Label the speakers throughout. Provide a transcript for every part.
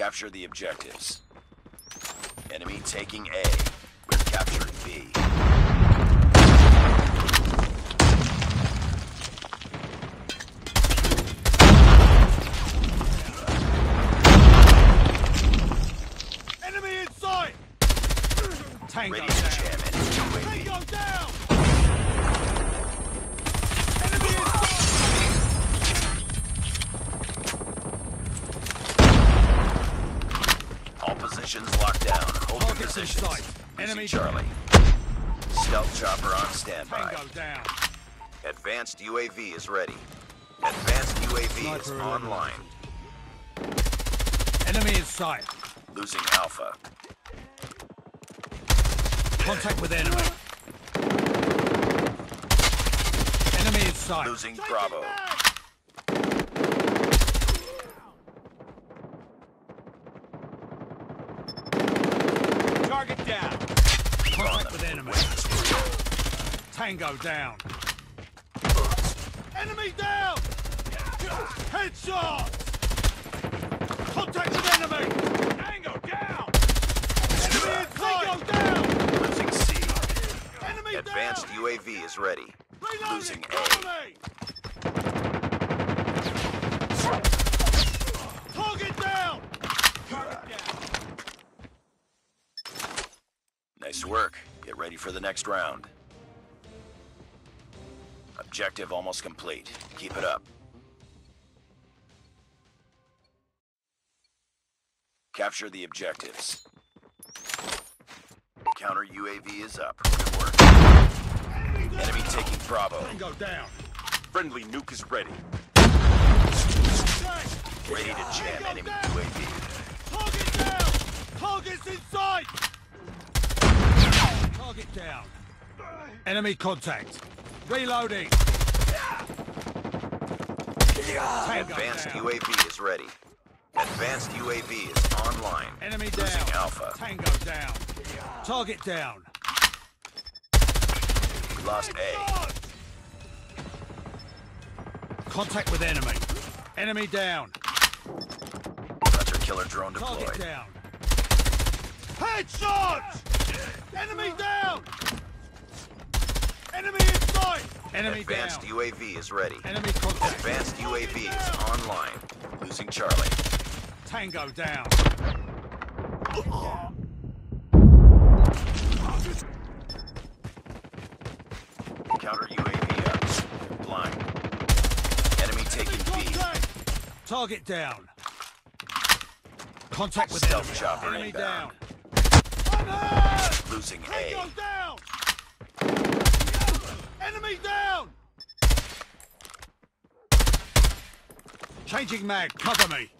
Speaker 1: Capture the objectives. Enemy taking A. We're capturing B.
Speaker 2: Enemy in sight! Tango
Speaker 1: Ready to
Speaker 2: down.
Speaker 1: jam enemy
Speaker 2: Tango down! Enemy in sight!
Speaker 1: All positions locked down. Hold your
Speaker 2: Targets in
Speaker 1: positions.
Speaker 2: sight. Enemy
Speaker 1: Charlie. Stealth chopper on standby.
Speaker 2: Tango down.
Speaker 1: Advanced UAV is ready. Advanced UAV is online.
Speaker 2: Enemy in sight.
Speaker 1: Losing Alpha.
Speaker 2: Contact with enemy. Enemy in sight.
Speaker 1: Losing Bravo.
Speaker 2: Target down. Contact with enemy. Tango down. Enemy down! Headshot! Contact with enemy! Tango down! Enemy in sight! Tango down!
Speaker 1: Losing C.
Speaker 2: Enemy
Speaker 1: Advanced
Speaker 2: down!
Speaker 1: UAV is ready.
Speaker 2: Reloading,
Speaker 1: losing A.
Speaker 2: cover me! Target down! Target down!
Speaker 1: Nice work. Get ready for the next round. Objective almost complete. Keep it up. Capture the objectives. Counter UAV is up. Good work. Enemy taking Bravo.
Speaker 2: Tango down!
Speaker 3: Friendly nuke is ready.
Speaker 1: Ready to jam enemy UAV.
Speaker 2: Target down! Target's in sight! Target down. Enemy contact. Reloading.
Speaker 1: Advanced. UAV is ready. Advanced UAV is online.
Speaker 2: Enemy
Speaker 1: Losing
Speaker 2: down.
Speaker 1: Alpha.
Speaker 2: Tango down. Target down.
Speaker 1: We lost A.
Speaker 2: Contact with enemy. Enemy down.
Speaker 1: Hunter killer drone
Speaker 2: Target
Speaker 1: deployed.
Speaker 2: down. Headshot! Enemy down! Enemy in sight! Enemy
Speaker 1: Advanced
Speaker 2: down.
Speaker 1: UAV is ready.
Speaker 2: Enemy contact.
Speaker 1: Advanced UAV is online. Losing Charlie.
Speaker 2: Tango down.
Speaker 1: Counter UAV up. Blind. Enemy taking B.
Speaker 2: Target down. Contact with
Speaker 1: Stealth
Speaker 2: enemy.
Speaker 1: chopper
Speaker 2: enemy
Speaker 1: inbound.
Speaker 2: down. I'm!
Speaker 1: Losing
Speaker 2: Tango
Speaker 1: A.
Speaker 2: down! Enemy down! Changing mag, cover me.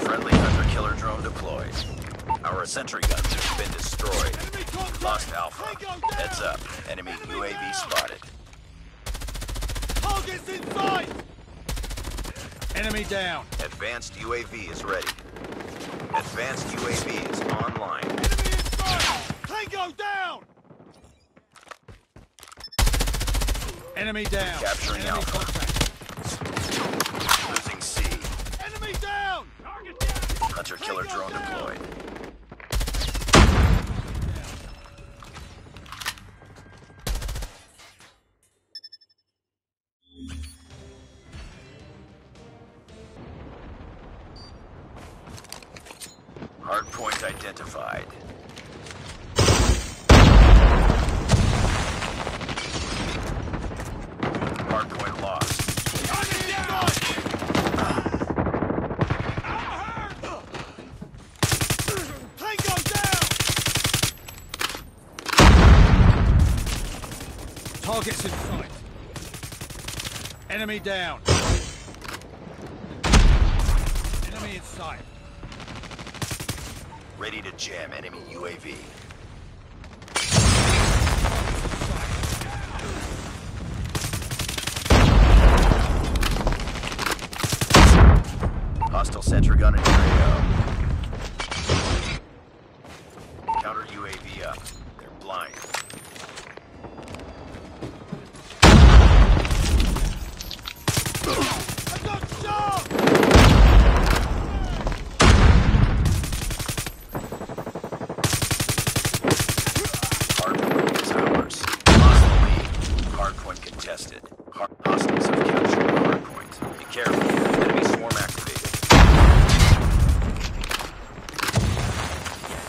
Speaker 1: Friendly hunter killer drone deployed. Our sentry guns have been destroyed.
Speaker 2: Enemy contact!
Speaker 1: Lost Alpha. Heads up. Enemy UAV spotted.
Speaker 2: Targets in sight! Enemy down.
Speaker 1: Advanced UAV is ready. Advanced UAV is online.
Speaker 2: Enemy in sight! Tango down! Enemy down.
Speaker 1: Capturing
Speaker 2: enemy
Speaker 1: Alpha.
Speaker 2: contact.
Speaker 1: Losing C.
Speaker 2: Enemy down!
Speaker 1: Hunter killer drone deployed.
Speaker 2: Targets in sight. Enemy down. Enemy in sight.
Speaker 1: Ready to jam enemy UAV. Hostile sentry gun in area. Counter UAV up. They're blind.
Speaker 2: I
Speaker 1: Har- Hostiles have captured the hard point. Be careful. Enemy swarm activated.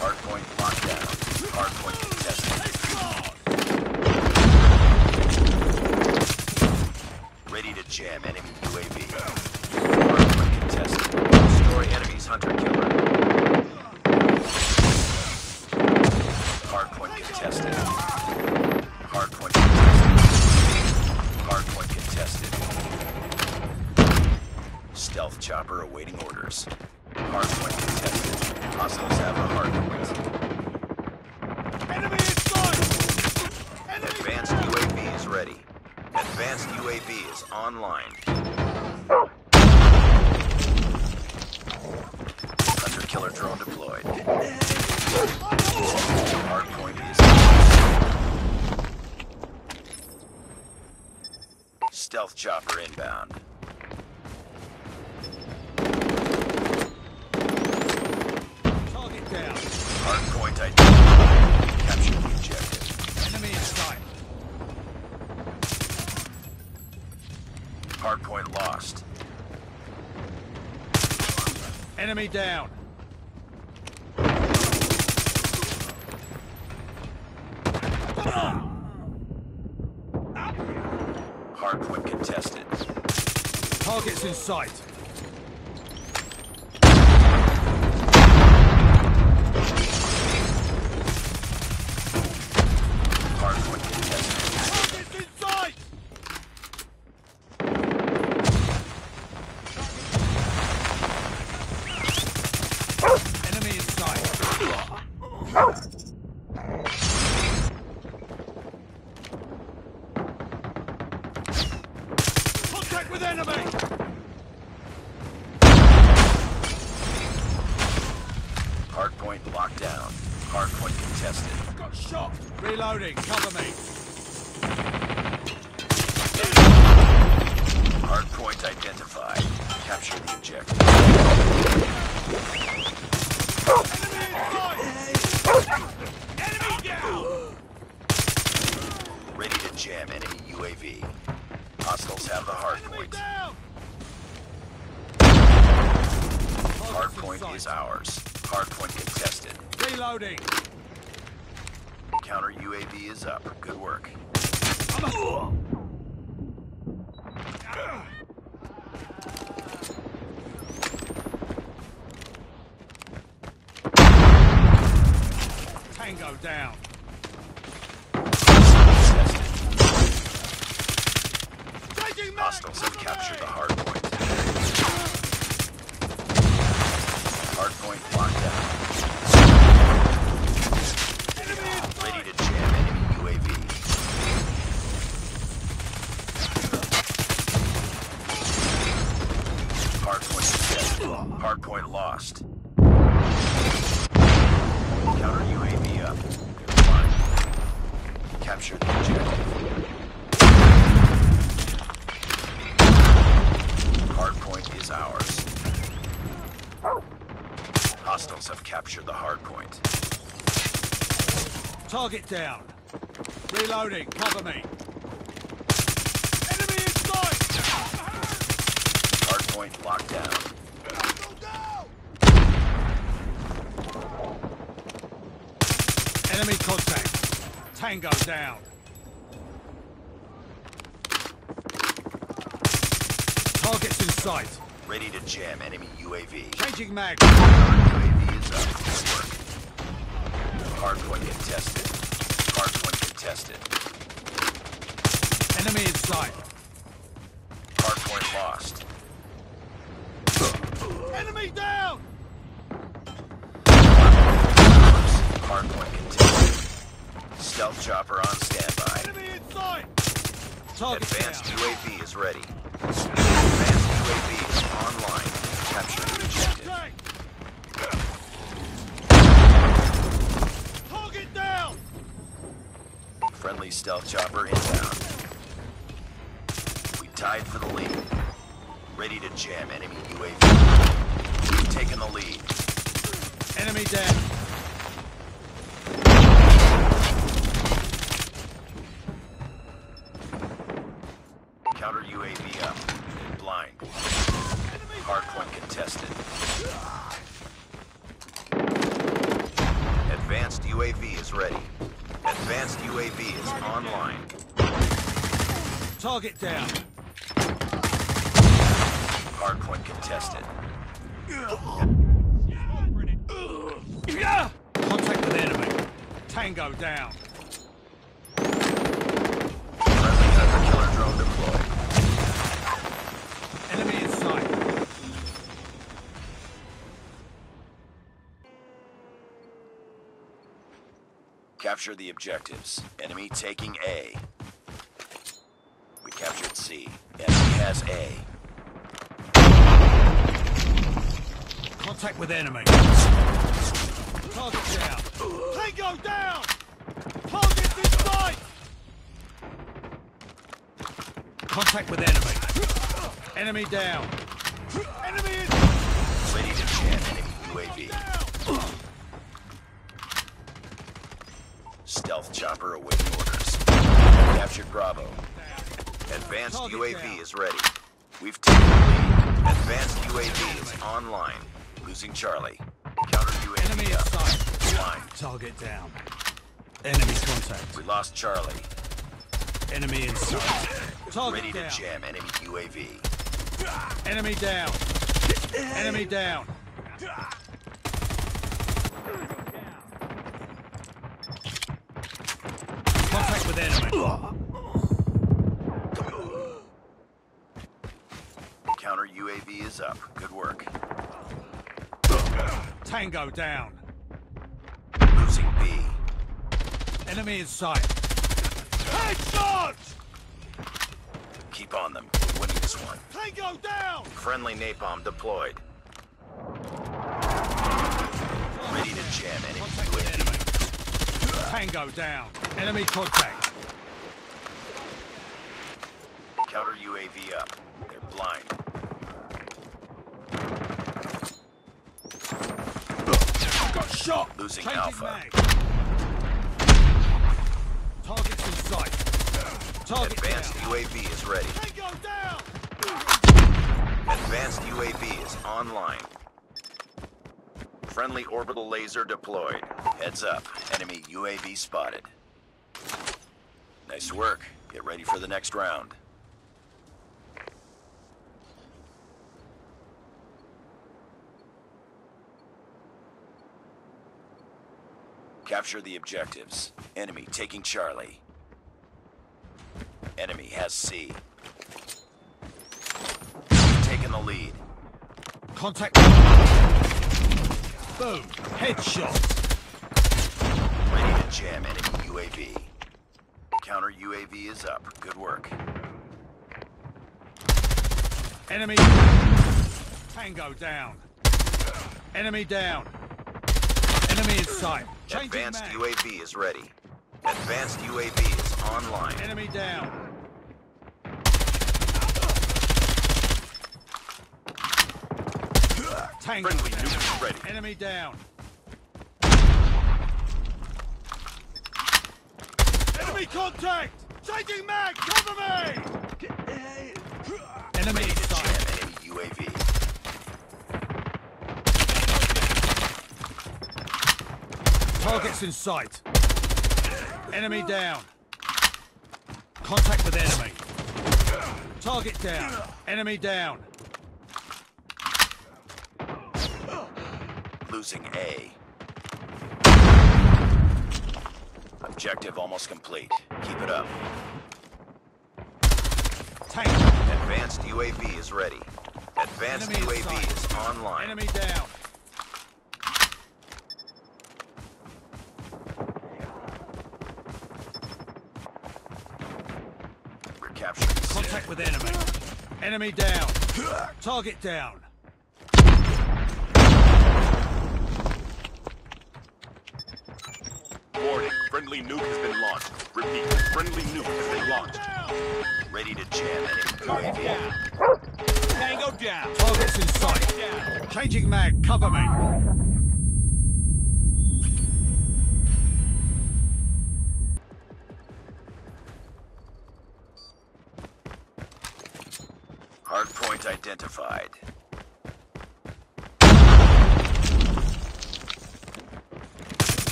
Speaker 1: Hard point locked down. Hard point contested. Ready to jam enemy UAV. Hard point contested. Destroy enemy's hunter killer. Hard point contested. Hard point contested. Hard point contested. Stealth chopper awaiting orders. Hard point contested. Hostiles have a hard point.
Speaker 2: Enemy inside! Enemy!
Speaker 1: Advanced UAV is ready. Advanced UAV is online. Hunter killer drone deployed. Hard point is Stealth chopper inbound.
Speaker 2: Down!
Speaker 1: Hard point contested.
Speaker 2: Targets in sight!
Speaker 1: Jam enemy UAV. Hostiles have the hard point. Hard point is ours. Hard point contested.
Speaker 2: Reloading!
Speaker 1: Counter UAV is up. Good work.
Speaker 2: Tango down!
Speaker 1: Contested.
Speaker 2: Changing mag!
Speaker 1: Hostiles have captured the hard point. Hard point locked down. Ready to jam enemy UAV. Hard contested. Hard lost. Counter UAV up. Fine. Capture the objective. Hard point is ours. Hostiles have captured the hard point.
Speaker 2: Target down! Reloading, cover me! Enemy in sight!
Speaker 1: Hard point locked down.
Speaker 2: Enemy contact! Tango down! Targets in sight!
Speaker 1: Ready to jam enemy UAV.
Speaker 2: Changing mag!
Speaker 1: UAV is up. Good work. Hard point contested. Hard point contested.
Speaker 2: Enemy in sight!
Speaker 1: Hard lost.
Speaker 2: Enemy down!
Speaker 1: Hard point contested. Stealth chopper on standby.
Speaker 2: Enemy in sight! Target
Speaker 1: Advanced
Speaker 2: down!
Speaker 1: UAV is ready. Stealth chopper inbound. We tied for the lead. Ready to jam enemy UAV. We've taken the lead.
Speaker 2: Enemy down!
Speaker 1: Hardpoint contested. Advanced UAV is ready. Advanced UAV is online.
Speaker 2: Target down.
Speaker 1: Hardpoint contested.
Speaker 2: Contact with enemy. Tango down.
Speaker 1: Capture the objectives. Enemy taking A. We captured C. Enemy has A.
Speaker 2: Contact with enemy. Target down. Tango down. Target in sight. Contact with enemy. Enemy down. Enemy in
Speaker 1: Ready to jam enemy UAV.
Speaker 2: down.
Speaker 1: Stealth chopper awaiting orders. Captured Bravo. Advanced UAV is ready. We've taken the lead. Advanced UAV is online. Losing Charlie. Counter UAV
Speaker 2: in
Speaker 1: up.
Speaker 2: Target down. Enemy contact.
Speaker 1: We lost Charlie.
Speaker 2: Enemy in sight. Target
Speaker 1: Ready to jam enemy UAV.
Speaker 2: Enemy down. Enemy down. Contact with enemy.
Speaker 1: Counter UAV is up. Good work.
Speaker 2: Tango down.
Speaker 1: Losing B.
Speaker 2: Enemy in sight. Headshot!
Speaker 1: Keep on them. We're winning this one.
Speaker 2: Tango down!
Speaker 1: Friendly napalm deployed. Ready to jam enemy UAV.
Speaker 2: enemy. Tango down. Enemy contact.
Speaker 1: Counter UAV up. They're blind.
Speaker 2: Got shot!
Speaker 1: Losing
Speaker 2: Changing
Speaker 1: Alpha.
Speaker 2: mag. Targets in sight. Target
Speaker 1: Advanced
Speaker 2: down.
Speaker 1: UAV is ready.
Speaker 2: Tango down!
Speaker 1: Advanced UAV is online. Friendly orbital laser deployed. Heads up. Enemy UAV spotted. Nice work. Get ready for the next round. Capture the objectives. Enemy taking Charlie. Enemy has C. Taking the lead.
Speaker 2: Contact. Boom. Headshot.
Speaker 1: Ready to jam enemy UAV. Counter UAV is up. Good work.
Speaker 2: Enemy. Tango down. Enemy down. Enemy in sight. Changing
Speaker 1: Advanced
Speaker 2: mag.
Speaker 1: UAV is ready. Advanced UAV is online.
Speaker 2: Enemy down. Tango
Speaker 3: Friendly nuke ready.
Speaker 2: Enemy down. Enemy contact! Changing mag! Cover me! Enemy in sight.
Speaker 1: Enemy UAV.
Speaker 2: Targets in sight. Enemy down. Contact with enemy. Target down. Enemy down.
Speaker 1: Losing A. Objective almost complete. Keep it up.
Speaker 2: Tank.
Speaker 1: Advanced UAV is ready. Advanced
Speaker 2: Enemy
Speaker 1: UAV is online.
Speaker 2: Enemy down.
Speaker 1: We're capturing C.
Speaker 2: Contact with enemy. Enemy down. Target down.
Speaker 3: Warning. Friendly nuke has been launched. Repeat. Friendly nuke has been launched.
Speaker 1: Ready to jam enemy UAV.
Speaker 2: Tango down. Targets in sight. Changing mag. Cover me.
Speaker 1: Identified.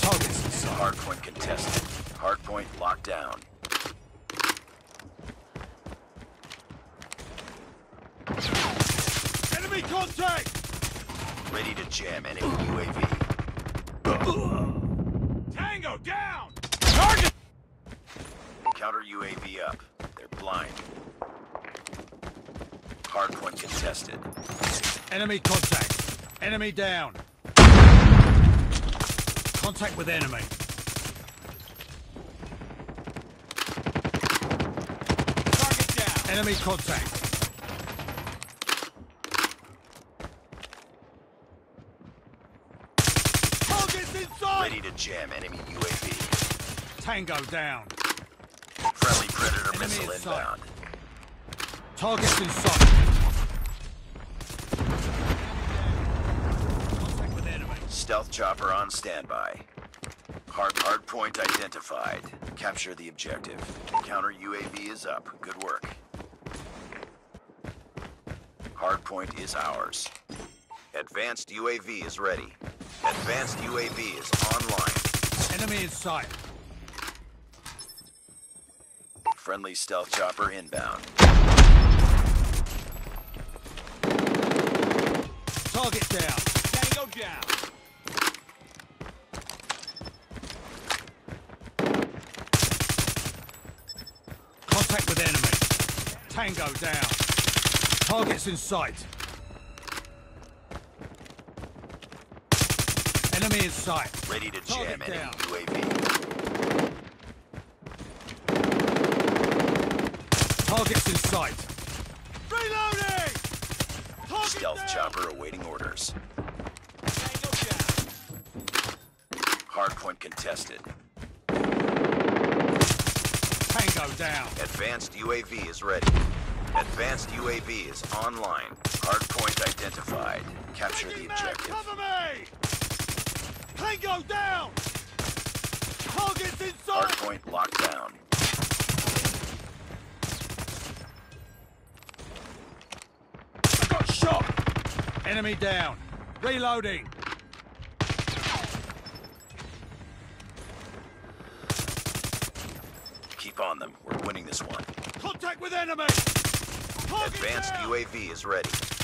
Speaker 2: Targets sight.
Speaker 1: Hardpoint contested. Hardpoint locked down.
Speaker 2: Enemy contact!
Speaker 1: Ready to jam enemy UAV.
Speaker 2: Tango down!
Speaker 1: Target! Counter UAV up. They're blind. Hardpoint contested.
Speaker 2: Enemy contact. Enemy down. Contact with enemy. Target down. Enemy contact. Targets inside!
Speaker 1: Ready to jam enemy UAV.
Speaker 2: Tango down.
Speaker 1: Friendly Predator
Speaker 2: Enemy
Speaker 1: missile inbound.
Speaker 2: Targets in sight. Contact with enemy.
Speaker 1: Stealth chopper on standby. Hard hard point identified. Capture the objective. Counter UAV is up. Good work. Hard point is ours. Advanced UAV is ready. Advanced UAV is online.
Speaker 2: Enemy in sight.
Speaker 1: Friendly stealth chopper inbound.
Speaker 2: Target down. Tango down. Contact with enemy. Tango down. Targets in sight. Enemy in sight.
Speaker 1: Ready to jam
Speaker 2: Target
Speaker 1: enemy
Speaker 2: down.
Speaker 1: UAV.
Speaker 2: Targets in sight. Reloading! Target
Speaker 1: Stealth
Speaker 2: down.
Speaker 1: chopper awaiting orders.
Speaker 2: Tango down.
Speaker 1: Hardpoint contested.
Speaker 2: Tango down.
Speaker 1: Advanced UAV is ready. Advanced UAV is online. Hardpoint identified. Capture the objective.
Speaker 2: Cover me! Tango down! Targets inside!
Speaker 1: Hardpoint locked down.
Speaker 2: I got shot! Enemy down. Reloading.
Speaker 1: Keep on them. We're winning this one.
Speaker 2: Contact with enemy!
Speaker 1: Advanced! UAV is ready.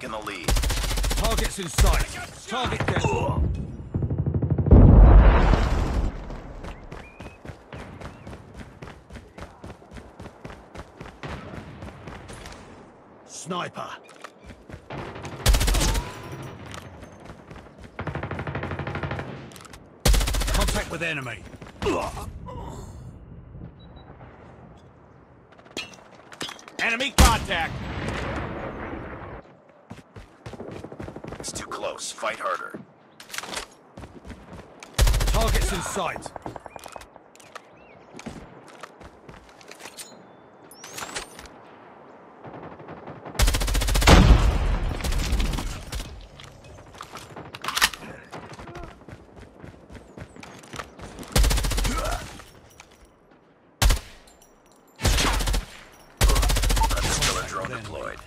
Speaker 1: Taken the lead.
Speaker 2: Targets in sight. Target down. Sniper. Contact with enemy. Enemy contact.
Speaker 1: Close. Fight harder.
Speaker 2: Targets in sight.
Speaker 1: Friendly killer drone
Speaker 2: Then-
Speaker 1: deployed.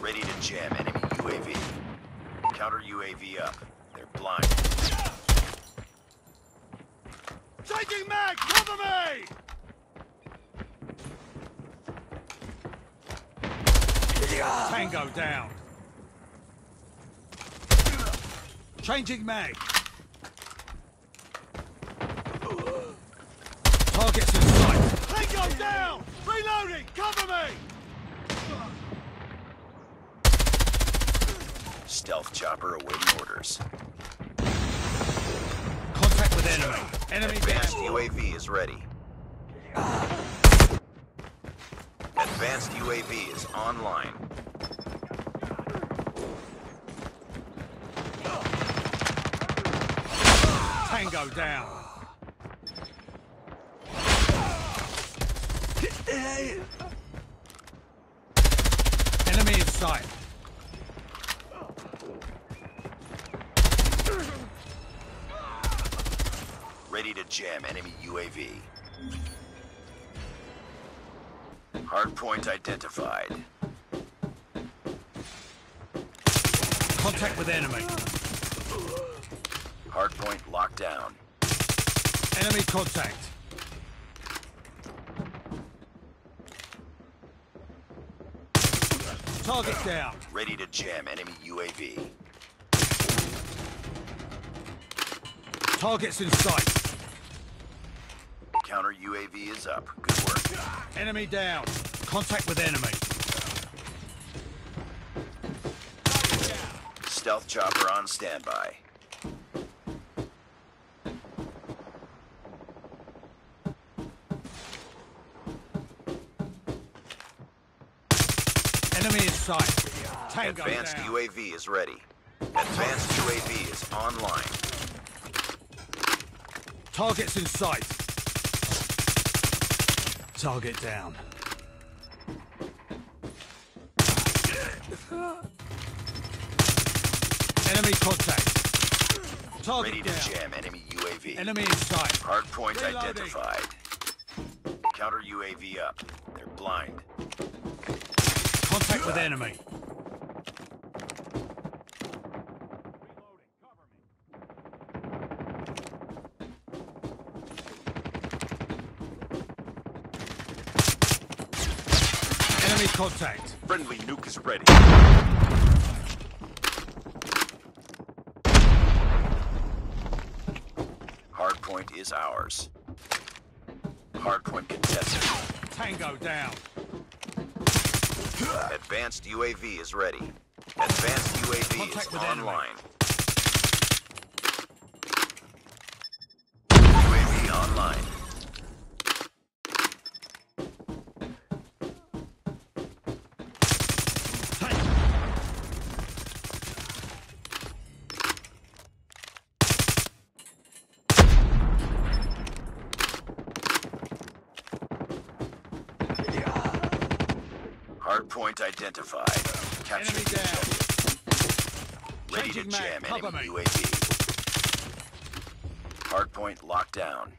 Speaker 1: Ready to jam enemy UAV. Counter UAV up. They're blind.
Speaker 2: Taking mag, cover me! Tango down. Changing mag. Targets in sight. Tango down! Reloading! Cover me!
Speaker 1: Stealth chopper awaiting orders.
Speaker 2: Contact with enemy. Enemy
Speaker 1: Advanced
Speaker 2: down.
Speaker 1: UAV is ready. Advanced UAV is online.
Speaker 2: Tango down. Enemy in sight.
Speaker 1: Ready to jam enemy UAV. Hardpoint identified.
Speaker 2: Contact with enemy.
Speaker 1: Hardpoint locked down.
Speaker 2: Enemy contact. Target down.
Speaker 1: Ready to jam enemy UAV.
Speaker 2: Targets in sight.
Speaker 1: UAV is up. Good work.
Speaker 2: Enemy down. Contact with enemy.
Speaker 1: Stealth chopper on standby.
Speaker 2: Enemy in sight. Tango
Speaker 1: Advanced
Speaker 2: down.
Speaker 1: UAV is ready. Advanced UAV is online.
Speaker 2: Targets in sight. Target down. Enemy contact. Target
Speaker 1: Ready to
Speaker 2: down.
Speaker 1: jam enemy UAV.
Speaker 2: Enemy in sight.
Speaker 1: Hardpoint
Speaker 2: Reloading.
Speaker 1: identified. Counter UAV up. They're blind.
Speaker 2: Contact with enemy. Enemy contact.
Speaker 3: Friendly nuke is ready.
Speaker 1: Hardpoint is ours. Hardpoint contested.
Speaker 2: Tango down.
Speaker 1: Advanced UAV is ready. Advanced UAV
Speaker 2: Contact
Speaker 1: is
Speaker 2: with enemy.
Speaker 1: online. UAV online. Hardpoint identified. Capture
Speaker 2: Enemy down.
Speaker 1: objective. Ready to
Speaker 2: Changing mag,
Speaker 1: jam
Speaker 2: cover
Speaker 1: enemy
Speaker 2: me.
Speaker 1: UAV. Hardpoint locked down.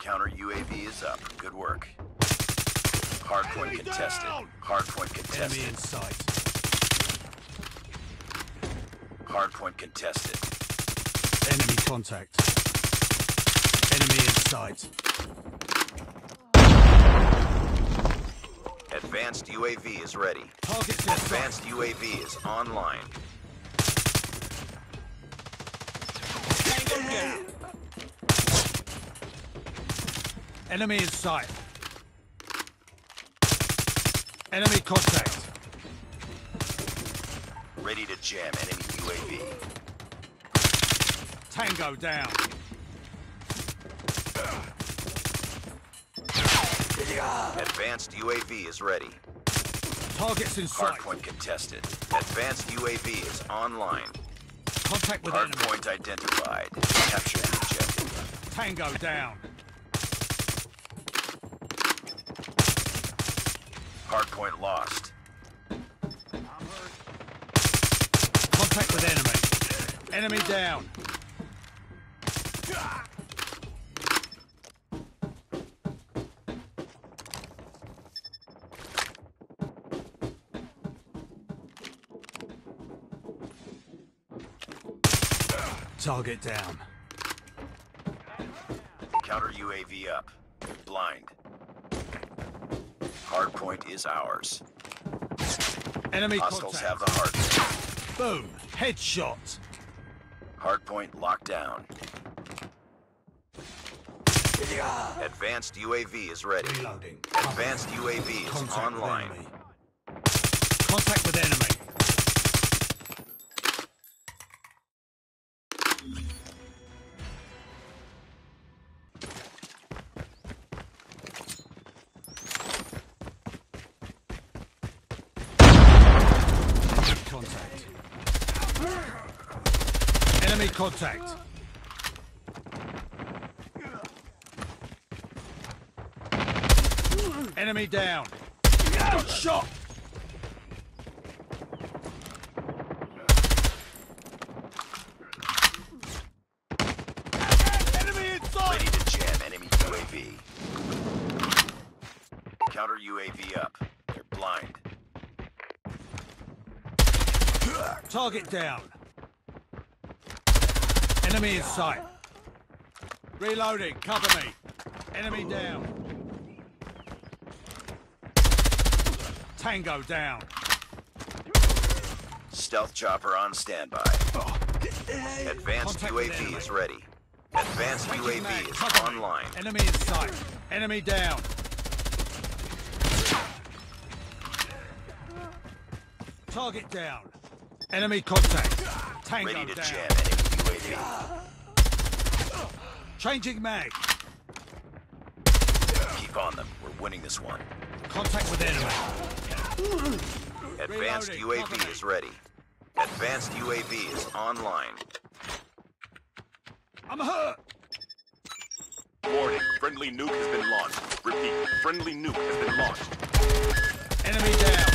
Speaker 1: Counter UAV is up. Good work. Hardpoint
Speaker 2: Enemy
Speaker 1: contested.
Speaker 2: down!
Speaker 1: Hardpoint
Speaker 2: Enemy
Speaker 1: contested.
Speaker 2: in sight.
Speaker 1: Hardpoint contested.
Speaker 2: Enemy contact. Enemy in sight.
Speaker 1: Advanced UAV is ready. Advanced UAV is online.
Speaker 2: Enemy in sight. Enemy contact.
Speaker 1: Ready to jam enemy UAV.
Speaker 2: Tango down.
Speaker 1: Advanced UAV is ready.
Speaker 2: Targets in sight.
Speaker 1: Hardpoint contested. Advanced UAV is online.
Speaker 2: Contact with enemy.
Speaker 1: Hardpoint identified. Capture the objective.
Speaker 2: Tango down.
Speaker 1: Hardpoint lost.
Speaker 2: Contact with enemy. Enemy down. Target down.
Speaker 1: Counter UAV up. Blind. Hardpoint is ours.
Speaker 2: Enemy
Speaker 1: Hostiles
Speaker 2: contact.
Speaker 1: have the hard.
Speaker 2: Boom. Headshot.
Speaker 1: Hardpoint locked down. Advanced UAV is ready.
Speaker 2: Reloading.
Speaker 1: Advanced UAV is
Speaker 2: Contact
Speaker 1: online.
Speaker 2: Contact with enemy. Contact. Enemy down. Got shot. Enemy inside.
Speaker 1: Ready to jam enemy UAV. Counter UAV up. They're blind.
Speaker 2: Target down. Enemy in sight. Reloading. Cover me. Enemy down. Tango down.
Speaker 1: Stealth chopper on standby. Advanced
Speaker 2: Contact
Speaker 1: UAV is ready. Advanced
Speaker 2: Changing mag.
Speaker 1: UAV is
Speaker 2: Cover me.
Speaker 1: online.
Speaker 2: Enemy in sight. Enemy down. Target down. Enemy contact. Tango
Speaker 1: Ready to
Speaker 2: down.
Speaker 1: jam enemy UAV.
Speaker 2: Changing mag.
Speaker 1: Keep on them. We're winning this one.
Speaker 2: Contact with enemy.
Speaker 1: Advanced
Speaker 2: Reloading.
Speaker 1: UAV
Speaker 2: me.
Speaker 1: is ready. Advanced UAV is online.
Speaker 2: I'm hurt.
Speaker 3: Warning, friendly nuke has been launched. Repeat, friendly nuke has been launched.
Speaker 2: Enemy down.